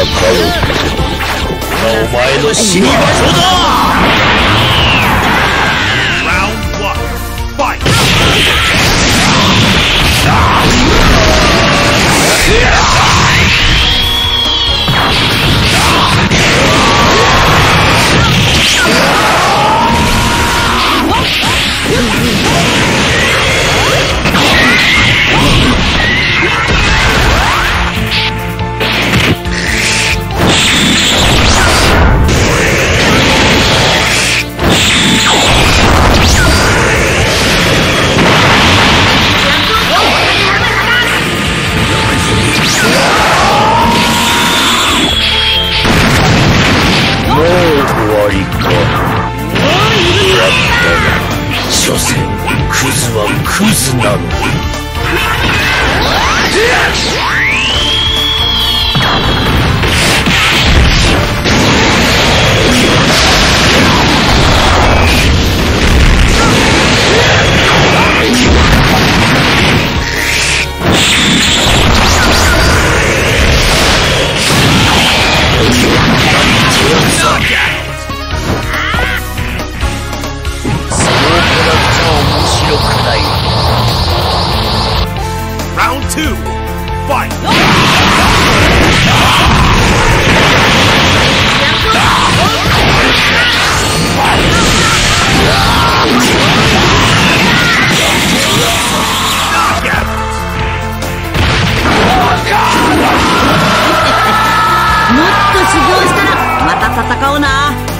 お前の死に場所だ せクズはクズなの。もっと修行したらまた戦おうな。